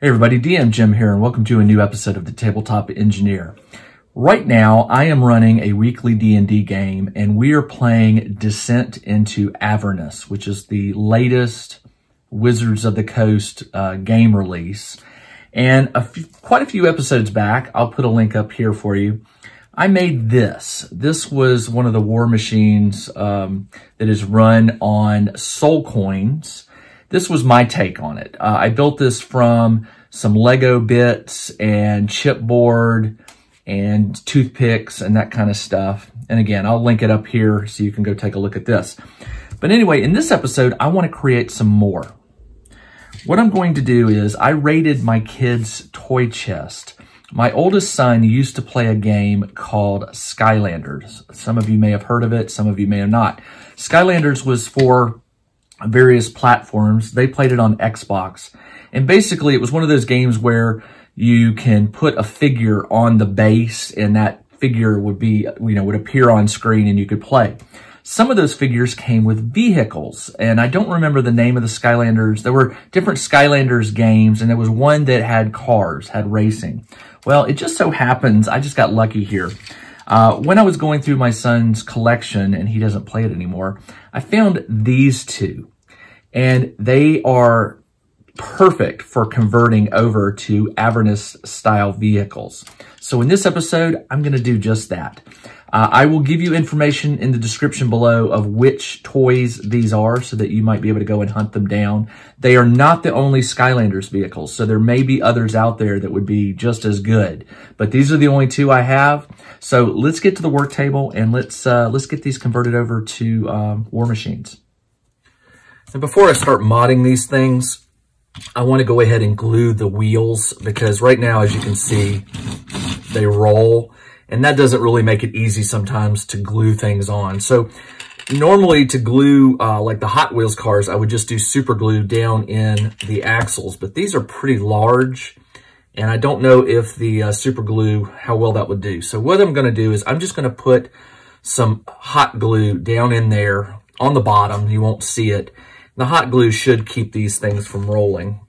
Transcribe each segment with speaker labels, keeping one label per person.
Speaker 1: Hey everybody, DM Jim here and welcome to a new episode of the Tabletop Engineer. Right now, I am running a weekly D&D game and we are playing Descent into Avernus, which is the latest Wizards of the Coast uh, game release. And a few, quite a few episodes back, I'll put a link up here for you, I made this. This was one of the war machines um, that is run on soul coins this was my take on it. Uh, I built this from some Lego bits and chipboard and toothpicks and that kind of stuff. And again, I'll link it up here so you can go take a look at this. But anyway, in this episode, I want to create some more. What I'm going to do is I raided my kid's toy chest. My oldest son used to play a game called Skylanders. Some of you may have heard of it, some of you may have not. Skylanders was for various platforms. They played it on Xbox. And basically it was one of those games where you can put a figure on the base and that figure would be, you know, would appear on screen and you could play. Some of those figures came with vehicles, and I don't remember the name of the Skylanders. There were different Skylanders games, and there was one that had cars, had racing. Well, it just so happens, I just got lucky here. Uh, when I was going through my son's collection, and he doesn't play it anymore, I found these two. And they are perfect for converting over to Avernus style vehicles. So in this episode, I'm going to do just that. Uh, I will give you information in the description below of which toys these are so that you might be able to go and hunt them down. They are not the only Skylanders vehicles, so there may be others out there that would be just as good. But these are the only two I have. So let's get to the work table and let's uh, let's get these converted over to um, War Machines. And before I start modding these things, I want to go ahead and glue the wheels because right now, as you can see, they roll and that doesn't really make it easy sometimes to glue things on. So normally to glue uh, like the Hot Wheels cars, I would just do super glue down in the axles, but these are pretty large and I don't know if the uh, super glue, how well that would do. So what I'm gonna do is I'm just gonna put some hot glue down in there on the bottom. You won't see it. The hot glue should keep these things from rolling.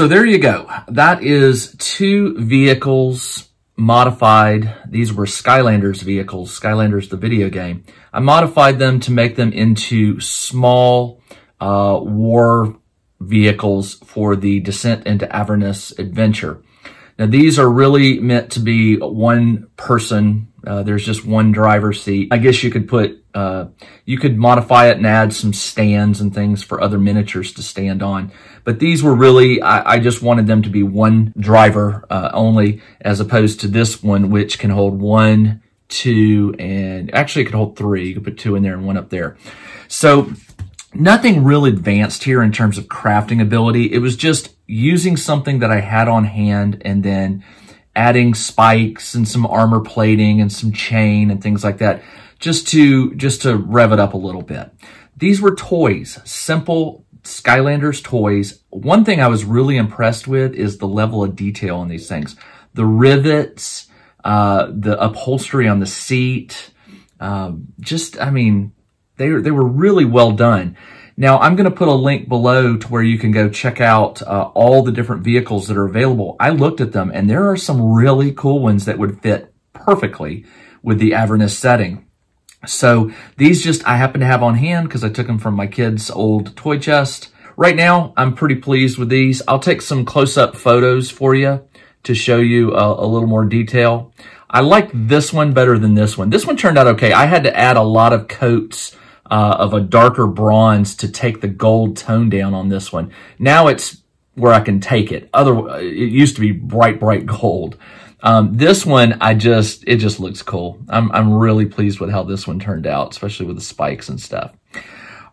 Speaker 1: So there you go. That is two vehicles modified. These were Skylanders vehicles, Skylanders the video game. I modified them to make them into small uh, war vehicles for the Descent into Avernus adventure. Now these are really meant to be one person Uh, there's just one driver's seat. I guess you could put, uh, you could modify it and add some stands and things for other miniatures to stand on. But these were really, I, I just wanted them to be one driver uh, only, as opposed to this one, which can hold one, two, and actually it could hold three. You could put two in there and one up there. So nothing real advanced here in terms of crafting ability. It was just using something that I had on hand and then adding spikes and some armor plating and some chain and things like that just to just to rev it up a little bit. These were toys, simple Skylanders toys. One thing I was really impressed with is the level of detail on these things. The rivets, uh, the upholstery on the seat, um, just, I mean, they, they were really well done. Now, I'm going to put a link below to where you can go check out uh, all the different vehicles that are available. I looked at them, and there are some really cool ones that would fit perfectly with the Avernus setting. So these just I happen to have on hand because I took them from my kid's old toy chest. Right now, I'm pretty pleased with these. I'll take some close-up photos for you to show you a, a little more detail. I like this one better than this one. This one turned out okay. I had to add a lot of coats uh, of a darker bronze to take the gold tone down on this one. Now it's where I can take it. Other, it used to be bright, bright gold. Um, this one, I just, it just looks cool. I'm, I'm really pleased with how this one turned out, especially with the spikes and stuff.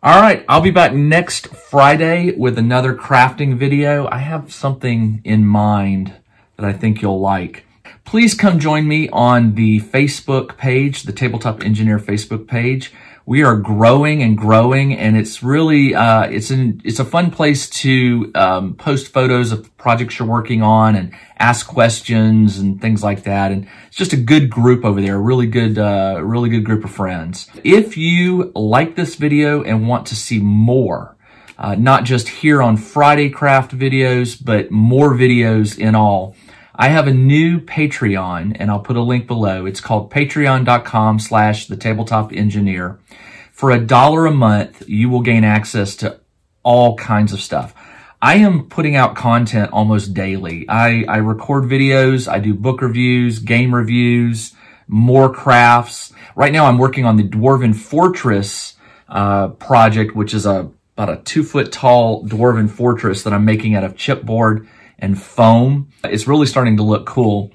Speaker 1: All right, I'll be back next Friday with another crafting video. I have something in mind that I think you'll like. Please come join me on the Facebook page, the Tabletop Engineer Facebook page we are growing and growing and it's really uh, it's an it's a fun place to um, post photos of projects you're working on and ask questions and things like that. And it's just a good group over there a really good uh, really good group of friends. If you like this video and want to see more uh, not just here on Friday craft videos but more videos in all I have a new Patreon, and I'll put a link below. It's called patreon.com slash the tabletop engineer. For a dollar a month, you will gain access to all kinds of stuff. I am putting out content almost daily. I, I record videos, I do book reviews, game reviews, more crafts. Right now I'm working on the Dwarven Fortress uh, project, which is a about a two foot tall Dwarven Fortress that I'm making out of chipboard and foam. It's really starting to look cool.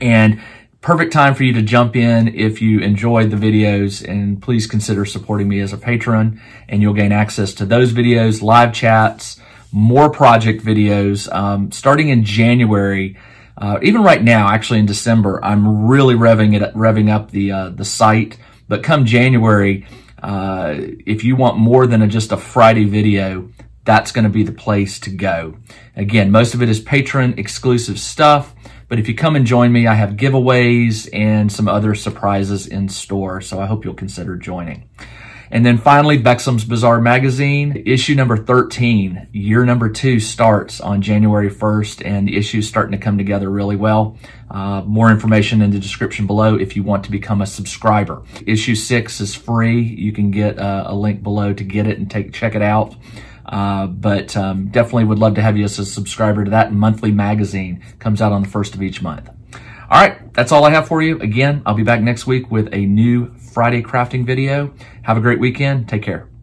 Speaker 1: And perfect time for you to jump in if you enjoyed the videos and please consider supporting me as a patron and you'll gain access to those videos, live chats, more project videos. Um, starting in January, uh, even right now, actually in December, I'm really revving it, revving up the, uh, the site. But come January, uh, if you want more than a, just a Friday video, that's going to be the place to go. Again, most of it is patron exclusive stuff, but if you come and join me, I have giveaways and some other surprises in store, so I hope you'll consider joining. And then finally, Bexim's Bazaar Magazine, issue number 13, year number two starts on January 1st, and the issue's starting to come together really well. Uh, more information in the description below if you want to become a subscriber. Issue six is free. You can get uh, a link below to get it and take check it out. Uh, but um, definitely would love to have you as a subscriber to that monthly magazine. Comes out on the first of each month. All right, that's all I have for you. Again, I'll be back next week with a new Friday crafting video. Have a great weekend. Take care.